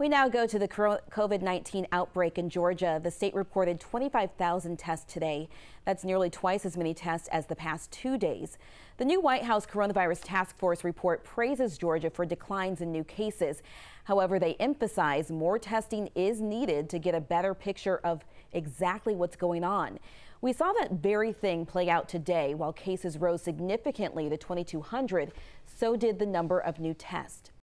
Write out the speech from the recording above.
We now go to the COVID 19 outbreak in Georgia. The state reported 25,000 tests today. That's nearly twice as many tests as the past two days. The new White House Coronavirus Task Force report praises Georgia for declines in new cases. However, they emphasize more testing is needed to get a better picture of exactly what's going on. We saw that very thing play out today while cases rose significantly to 2,200. So did the number of new tests.